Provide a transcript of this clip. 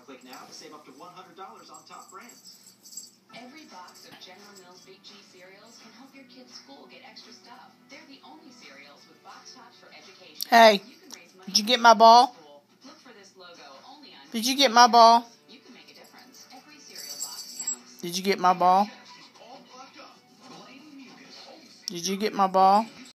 click now to save up to $100 on top brands. Every box of General Mills Big G cereals can help your kid's school get extra stuff. They're the only cereals with box tops for education. Hey, You did you get my ball? Look for this logo only on Did you get my ball? You can make a difference. Every cereal box counts. Did you get my ball? Did you get my ball?